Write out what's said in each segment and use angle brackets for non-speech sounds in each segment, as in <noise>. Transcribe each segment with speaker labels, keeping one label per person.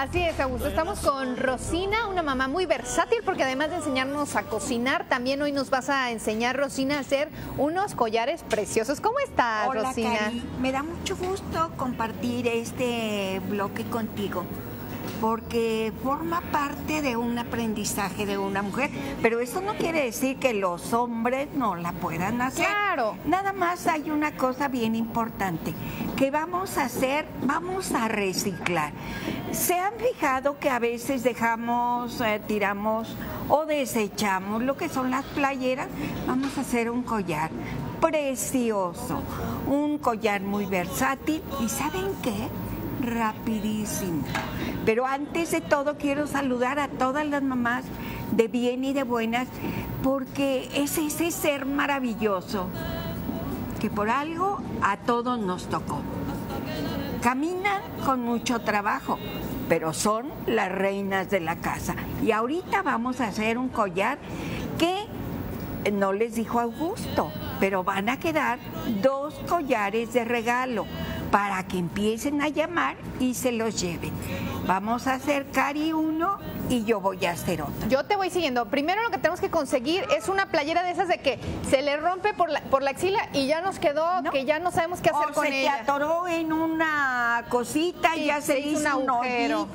Speaker 1: Así es, Augusto. Estamos con Rosina, una mamá muy versátil, porque además de enseñarnos a cocinar, también hoy nos vas a enseñar, Rosina, a hacer unos collares preciosos. ¿Cómo estás,
Speaker 2: Hola,
Speaker 1: Rosina?
Speaker 2: Cari. Me da mucho gusto compartir este bloque contigo porque forma parte de un aprendizaje de una mujer, pero eso no quiere decir que los hombres no la puedan hacer.
Speaker 1: Claro.
Speaker 2: Nada más hay una cosa bien importante, que vamos a hacer, vamos a reciclar. ¿Se han fijado que a veces dejamos, eh, tiramos o desechamos lo que son las playeras? Vamos a hacer un collar precioso, un collar muy versátil y ¿saben qué? Rapidísimo. Pero antes de todo quiero saludar a todas las mamás de bien y de buenas porque es ese ser maravilloso que por algo a todos nos tocó. Caminan con mucho trabajo, pero son las reinas de la casa. Y ahorita vamos a hacer un collar que no les dijo Augusto, pero van a quedar dos collares de regalo para que empiecen a llamar y se los lleven. Vamos a hacer Cari uno y yo voy a hacer otro.
Speaker 1: Yo te voy siguiendo. Primero lo que tenemos que conseguir es una playera de esas de que se le rompe por la, por la axila y ya nos quedó,
Speaker 2: ¿No?
Speaker 1: que ya no sabemos qué hacer
Speaker 2: o
Speaker 1: con
Speaker 2: se
Speaker 1: ella.
Speaker 2: atoró en una cosita
Speaker 1: Sí,
Speaker 2: y ya se,
Speaker 1: se hizo
Speaker 2: hizo
Speaker 1: un
Speaker 2: un
Speaker 1: agujero.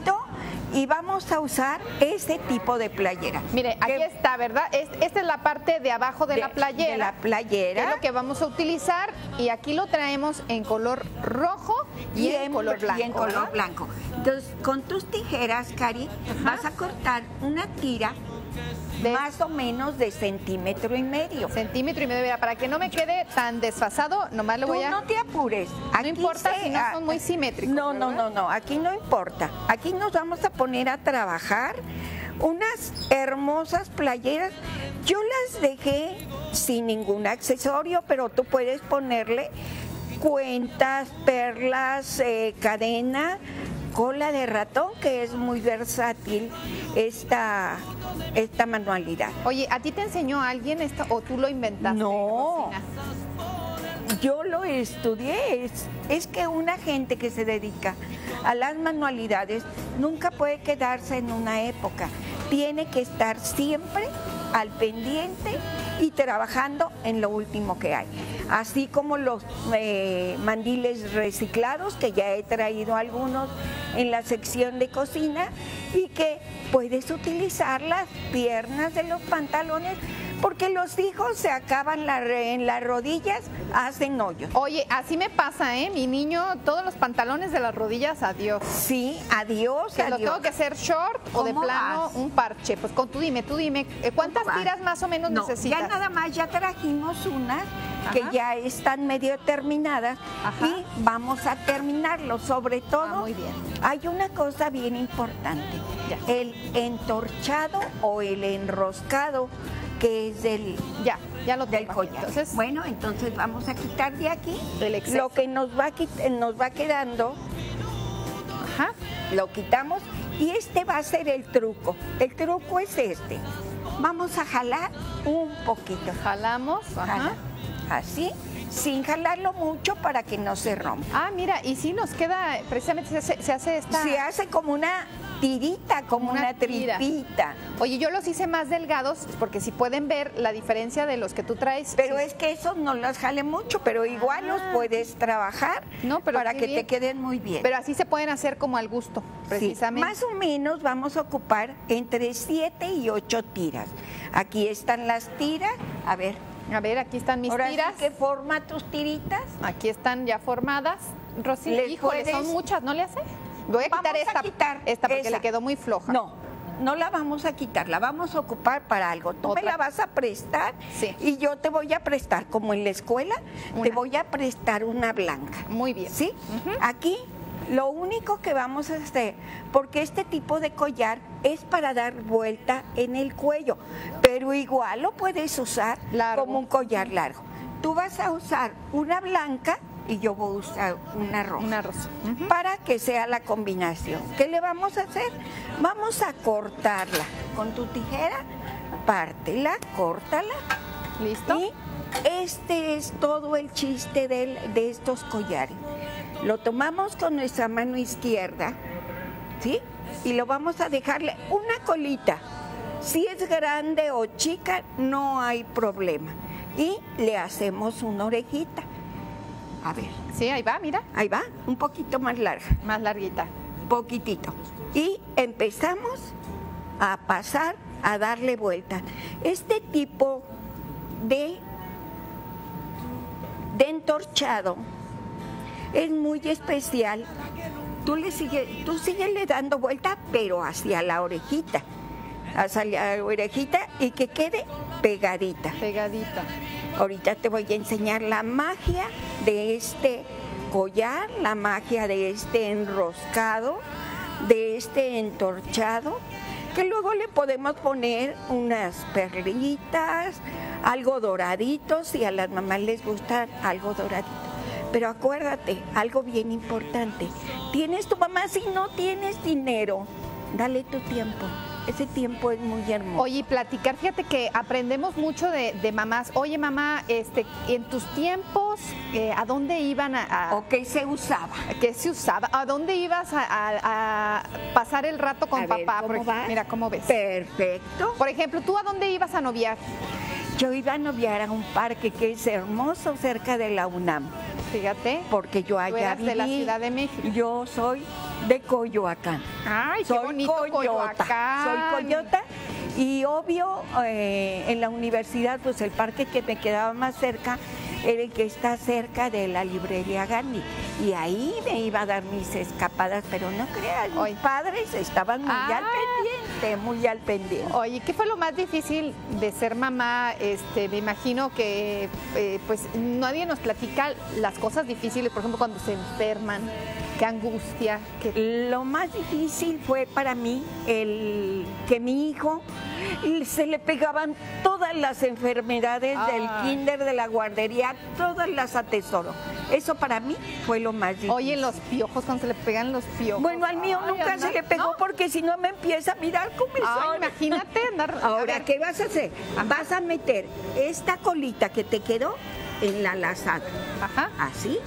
Speaker 2: Y vamos a usar este tipo de playera.
Speaker 1: Mire, aquí
Speaker 2: Que-
Speaker 1: está, ¿verdad? Es- esta es la parte de abajo de, la playera.
Speaker 2: De la playera.
Speaker 1: que es lo que vamos a utilizar y aquí lo traemos en color rojo y, en, color blanco.
Speaker 2: y en color
Speaker 1: ¿verdad?
Speaker 2: blanco. Entonces, con tus tijeras, Cari, vas a cortar una tira
Speaker 1: De-
Speaker 2: más o menos de centímetro y medio.
Speaker 1: Centímetro y medio, mira, para que no me quede tan desfasado, nomás le
Speaker 2: Tú
Speaker 1: voy a...
Speaker 2: no te apures.
Speaker 1: No importa si no son muy simétricos,
Speaker 2: No, no, no, no. Aquí no importa. Aquí nos vamos a poner a trabajar unas hermosas playeras. Yo las dejé sin ningún accesorio, pero tú puedes ponerle cuentas, perlas, eh, cadena, cola de ratón, que es muy versátil esta, esta manualidad.
Speaker 1: Oye, ¿a ti te enseñó alguien esto o tú lo inventaste?
Speaker 2: No. Yo lo estudié, es, es que una gente que se dedica a las manualidades nunca puede quedarse en una época, tiene que estar siempre al pendiente y trabajando en lo último que hay. Así como los eh, mandiles reciclados, que ya he traído algunos en la sección de cocina, y que puedes utilizar las piernas de los pantalones porque los hijos se acaban la re- en las rodillas, hacen hoyos.
Speaker 1: Oye, así me pasa, ¿eh? Mi niño, todos los pantalones de las rodillas, adiós.
Speaker 2: Sí, adiós,
Speaker 1: Que lo tengo que hacer short o de
Speaker 2: ¿Cómo
Speaker 1: plano
Speaker 2: vas?
Speaker 1: un parche. Pues con tú dime, tú dime, ¿cuántas tiras más o menos
Speaker 2: No,
Speaker 1: necesitas?
Speaker 2: Ya nada más, ya trajimos unas que ya están medio terminadas
Speaker 1: Ajá.
Speaker 2: y vamos a terminarlo. Sobre todo,
Speaker 1: Ah, muy bien.
Speaker 2: hay una cosa bien importante,
Speaker 1: Ya.
Speaker 2: el entorchado o el enroscado que es del,
Speaker 1: Ya, ya lo
Speaker 2: del collar.
Speaker 1: Entonces,
Speaker 2: bueno, entonces vamos a quitar de aquí
Speaker 1: El exceso.
Speaker 2: lo que nos va, nos va quedando
Speaker 1: ajá.
Speaker 2: lo quitamos y este va a ser el truco. El truco es este. Vamos a jalar un poquito.
Speaker 1: Jalamos, ajá.
Speaker 2: Jala. Así, sin jalarlo mucho para que no se rompa.
Speaker 1: Ah, mira, y sí nos queda, precisamente se hace, se hace esta...
Speaker 2: Se hace como una tirita, como
Speaker 1: Una
Speaker 2: una,
Speaker 1: tira.
Speaker 2: tripita.
Speaker 1: Oye, yo los hice más delgados porque si pueden ver la diferencia de los que tú traes.
Speaker 2: Pero
Speaker 1: sí.
Speaker 2: es que esos no los jale mucho, pero igual los
Speaker 1: Ah.
Speaker 2: puedes trabajar
Speaker 1: No, pero
Speaker 2: para que
Speaker 1: bien.
Speaker 2: te queden muy bien.
Speaker 1: Pero así se pueden hacer como al gusto,
Speaker 2: Sí,
Speaker 1: precisamente.
Speaker 2: Más o menos vamos a ocupar entre 7 y 8 tiras. Aquí están las tiras. A ver,
Speaker 1: A ver, aquí están mis
Speaker 2: ahora sí
Speaker 1: tiras.
Speaker 2: que forma tus tiritas.
Speaker 1: Aquí están ya formadas. Rosy, híjole, son
Speaker 2: puedes-
Speaker 1: muchas, ¿no le hace? Voy a quitar
Speaker 2: Vamos a
Speaker 1: esta,
Speaker 2: quitar
Speaker 1: esta porque
Speaker 2: esa.
Speaker 1: le quedó muy floja.
Speaker 2: No, no la vamos a quitar, la vamos a ocupar para algo. Tú
Speaker 1: Otra.
Speaker 2: me la vas a prestar
Speaker 1: Sí.
Speaker 2: y yo te voy a prestar, como en la escuela, te
Speaker 1: Una.
Speaker 2: voy a prestar una blanca.
Speaker 1: Muy bien.
Speaker 2: ¿Sí? Aquí lo único que vamos a hacer, porque este tipo de collar es para dar vuelta en el cuello, pero igual lo puedes usar
Speaker 1: Largo.
Speaker 2: como un collar largo. Tú vas a usar una blanca y yo voy a usar una
Speaker 1: rosa.
Speaker 2: Para que sea la combinación. ¿Qué le vamos a hacer? Vamos a cortarla con tu tijera, pártela, córtala
Speaker 1: ¿Listo?
Speaker 2: y este es todo el chiste del- de estos collares. Lo tomamos con nuestra mano izquierda, ¿sí? y lo vamos a dejarle una colita. Si es grande o chica, no hay problema. Y le hacemos una orejita. A ver,
Speaker 1: Sí, ahí va, mira,
Speaker 2: ahí va, un poquito más larga,
Speaker 1: más larguita.
Speaker 2: poquitito. Y empezamos a pasar, a darle vuelta. Este tipo de, de entorchado es muy especial. Tú le sigues, tú síguele dando vuelta, pero hacia la orejita. Hacia la orejita y que quede pegadita.
Speaker 1: Pegadita.
Speaker 2: Ahorita te voy a enseñar la magia de este collar, la magia de este enroscado, de este entorchado, que luego le podemos poner unas perlitas, algo doradito, si a las mamás les gusta algo doradito. Pero acuérdate, algo bien importante, tienes tu mamá si no tienes dinero, dale tu tiempo. Ese tiempo es muy hermoso.
Speaker 1: Oye, y platicar, fíjate que aprendemos mucho de, de mamás. Oye, mamá, este, en tus tiempos, eh, ¿a dónde iban a, a-
Speaker 2: ¿O qué se usaba?
Speaker 1: ¿Qué se usaba? ¿A dónde ibas a, a- a pasar el rato con
Speaker 2: A ver,
Speaker 1: papá?
Speaker 2: ¿cómo
Speaker 1: Por-
Speaker 2: va?
Speaker 1: Mira, ¿cómo ves?
Speaker 2: Perfecto.
Speaker 1: Por ejemplo, ¿tú a dónde ibas a noviar?
Speaker 2: Yo iba a noviar a un parque que es hermoso cerca de la UNAM,
Speaker 1: Fíjate.
Speaker 2: porque yo allá
Speaker 1: eras de la. Ciudad de México.
Speaker 2: Yo soy de Coyoacán.
Speaker 1: Ay, qué
Speaker 2: soy
Speaker 1: bonito
Speaker 2: coyota.
Speaker 1: Coyoacán.
Speaker 2: Soy coyota y obvio eh, en la universidad pues el parque que me quedaba más cerca era el que está cerca de la librería Gandhi y ahí me iba a dar mis escapadas, pero no creas, mis padres estaban muy al pendiente, muy al pendiente.
Speaker 1: Oye, ¿qué fue lo más difícil de ser mamá? Este, me imagino que eh, pues nadie nos platica las cosas difíciles, por ejemplo, cuando se enferman, qué angustia, qué
Speaker 2: Lo más difícil fue para mí el que mi hijo se le pegaban todas las enfermedades del kinder, de la guardería, todas las atesoró. Eso para mí fue lo más difícil.
Speaker 1: Oye, los piojos, cuando se le pegan los piojos.
Speaker 2: bueno, al mío
Speaker 1: Ay,
Speaker 2: nunca se le pegó
Speaker 1: ¿no?
Speaker 2: porque si no me empieza a mirar con mis
Speaker 1: Ay,
Speaker 2: ojos.
Speaker 1: imagínate andar. <laughs>
Speaker 2: Ahora, ¿qué vas a hacer? Vas a meter esta colita que te quedó en la lazada.
Speaker 1: Ajá,
Speaker 2: Así.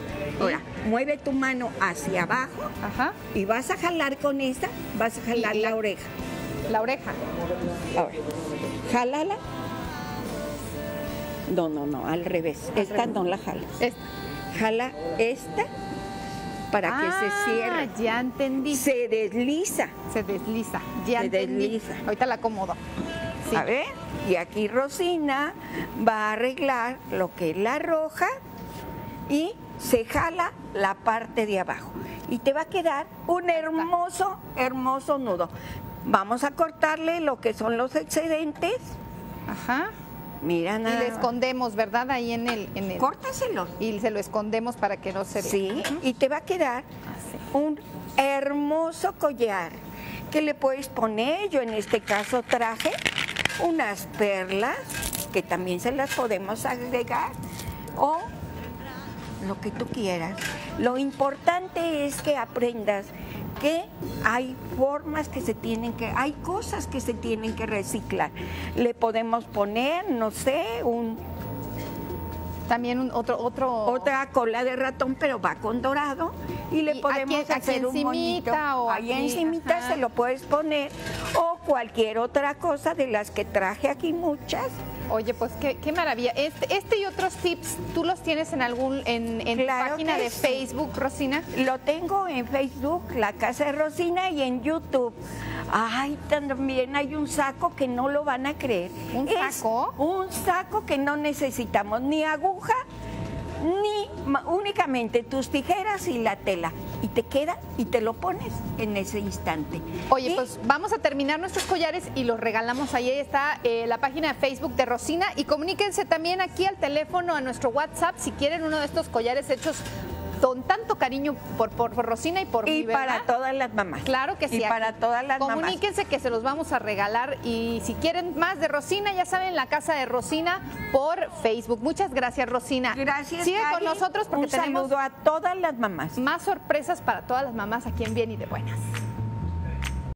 Speaker 2: Ahora, mueve tu mano hacia abajo
Speaker 1: ajá.
Speaker 2: y vas a jalar con esta, vas a jalar la oreja.
Speaker 1: La oreja.
Speaker 2: Ahora, jálala. No, no, no, al revés.
Speaker 1: Al
Speaker 2: esta
Speaker 1: revés.
Speaker 2: no la jalas.
Speaker 1: Esta.
Speaker 2: Jala esta para que
Speaker 1: Ah,
Speaker 2: se cierre.
Speaker 1: Ya entendí.
Speaker 2: Se desliza.
Speaker 1: Se desliza. Ya
Speaker 2: Se
Speaker 1: entendí.
Speaker 2: desliza.
Speaker 1: Ahorita la acomodo. Sí.
Speaker 2: A ver, y aquí Rosina va a arreglar lo que es la roja y se jala la parte de abajo. Y te va a quedar un hermoso, hermoso nudo. Vamos a cortarle lo que son los excedentes.
Speaker 1: Ajá.
Speaker 2: Mira
Speaker 1: Y
Speaker 2: nada.
Speaker 1: le escondemos, ¿verdad? Ahí en el. En el
Speaker 2: Córtaselos.
Speaker 1: y se lo escondemos para que no se vea.
Speaker 2: Sí, y te va a quedar
Speaker 1: Así.
Speaker 2: un hermoso collar que le puedes poner, yo en este caso traje unas perlas que también se las podemos agregar o lo que tú quieras. Lo importante es que aprendas que hay formas que se tienen que, hay cosas que se tienen que reciclar. Le podemos poner, no sé, un
Speaker 1: También un, otro, otro.
Speaker 2: otra cola de ratón, pero va con dorado y le
Speaker 1: Y
Speaker 2: podemos
Speaker 1: aquí- aquí
Speaker 2: hacer un moñito.
Speaker 1: encimita o
Speaker 2: Ahí
Speaker 1: aquí,
Speaker 2: encimita
Speaker 1: ajá.
Speaker 2: se lo puedes poner o cualquier otra cosa de las que traje aquí muchas.
Speaker 1: Oye, pues qué, qué maravilla. Este, este y otros tips, ¿tú los tienes en algún, en, en tu página de
Speaker 2: sí.
Speaker 1: Facebook, Rosina?
Speaker 2: Lo tengo en Facebook, La Casa de Rosina, y en YouTube. Ay, también hay un saco que no lo van a creer.
Speaker 1: ¿Un
Speaker 2: Es
Speaker 1: saco?
Speaker 2: Un saco que no necesitamos ni aguja, ni únicamente tus tijeras y la tela. Y te queda y te lo pones en ese instante.
Speaker 1: Oye,
Speaker 2: Y
Speaker 1: pues vamos a terminar nuestros collares y los regalamos. Ahí está eh, la página de Facebook de Rosina. Y comuníquense también aquí al teléfono, a nuestro WhatsApp, si quieren uno de estos collares hechos con tanto cariño por, por, por Rosina y por
Speaker 2: Y
Speaker 1: mí,
Speaker 2: para todas las mamás.
Speaker 1: Claro que sí.
Speaker 2: Y para
Speaker 1: aquí.
Speaker 2: todas las mamás.
Speaker 1: Comuníquense que se los vamos a regalar y si quieren más de Rosina, ya saben, la casa de Rosina por Facebook. Muchas gracias, Rosina.
Speaker 2: Gracias.
Speaker 1: Sigue
Speaker 2: Cari.
Speaker 1: con nosotros porque
Speaker 2: Un
Speaker 1: tenemos
Speaker 2: saludo a todas las mamás.
Speaker 1: más sorpresas para todas las mamás aquí en Bien y de Buenas.